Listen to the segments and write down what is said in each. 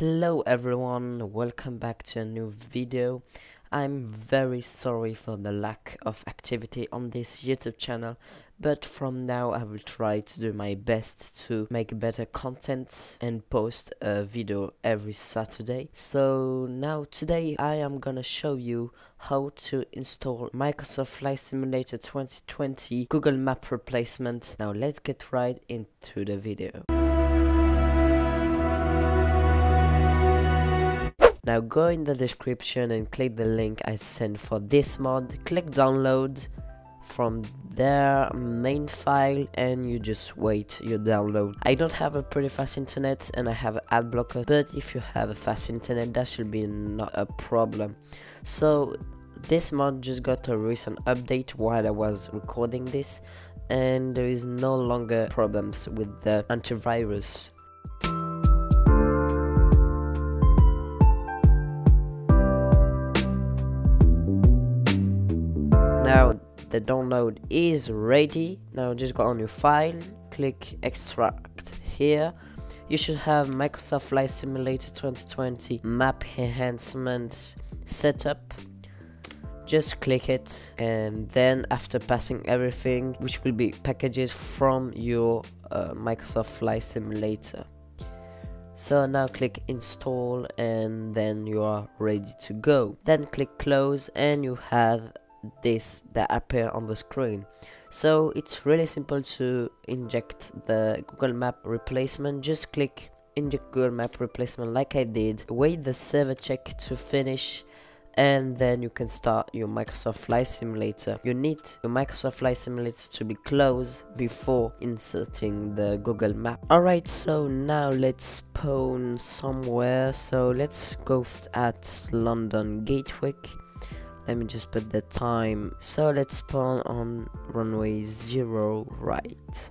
Hello everyone, welcome back to a new video. I'm very sorry for the lack of activity on this YouTube channel, but from now I will try to do my best to make better content and post a video every Saturday. So now today I am gonna show you how to install Microsoft Flight Simulator 2020 Google Map replacement. Now let's get right into the video. Now go in the description and click the link I sent for this mod, click download from their main file and you just wait your download. I don't have a pretty fast internet and I have an ad blocker but if you have a fast internet that should be not a problem. So this mod just got a recent update while I was recording this and there is no longer problems with the antivirus the download is ready. Now just go on your file click extract here. You should have Microsoft Flight Simulator 2020 map enhancement setup. Just click it and then after passing everything which will be packages from your uh, Microsoft Flight Simulator. So now click install and then you are ready to go. Then click close and you have this that appear on the screen so it's really simple to inject the google map replacement just click inject google map replacement like i did wait the server check to finish and then you can start your Microsoft Flight Simulator. You need your Microsoft Flight Simulator to be closed before inserting the Google Map. Alright, so now let's spawn somewhere. So let's go at London Gatwick let me just put the time. So let's spawn on runway 0 right.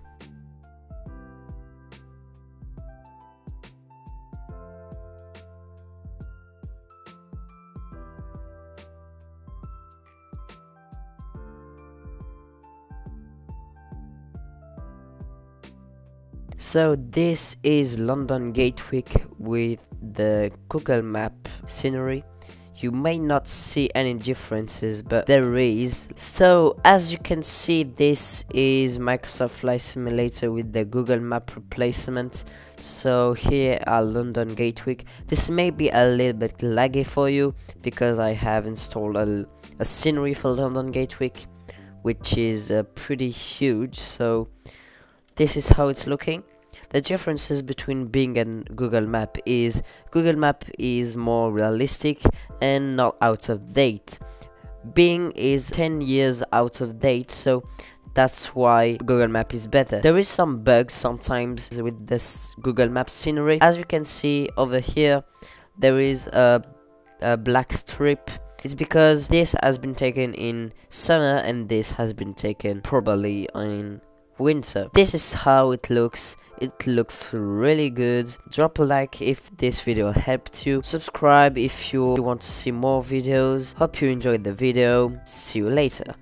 So this is London Gatwick with the Google Map scenery you may not see any differences but there is. So as you can see this is Microsoft Flight Simulator with the Google Map replacement. So here are London Gatwick. This may be a little bit laggy for you because I have installed a, a scenery for London Gatwick which is uh, pretty huge. So this is how it's looking the differences between Bing and Google Map is Google Map is more realistic and not out of date. Bing is 10 years out of date, so that's why Google Map is better. There is some bugs sometimes with this Google Map scenery. As you can see over here, there is a, a black strip. It's because this has been taken in summer and this has been taken probably in winter. This is how it looks. It looks really good. Drop a like if this video helped you. Subscribe if you want to see more videos. Hope you enjoyed the video. See you later